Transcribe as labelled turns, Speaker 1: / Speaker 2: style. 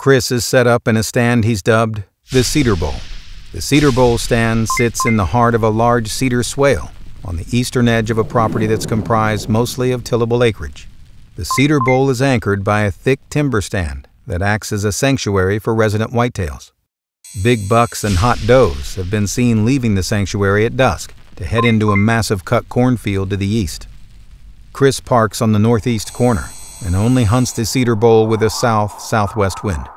Speaker 1: Chris is set up in a stand he's dubbed the Cedar Bowl. The Cedar Bowl stand sits in the heart of a large cedar swale on the eastern edge of a property that's comprised mostly of tillable acreage. The Cedar Bowl is anchored by a thick timber stand that acts as a sanctuary for resident whitetails. Big bucks and hot does have been seen leaving the sanctuary at dusk to head into a massive cut cornfield to the east. Chris parks on the northeast corner and only hunts the Cedar Bowl with a south southwest wind.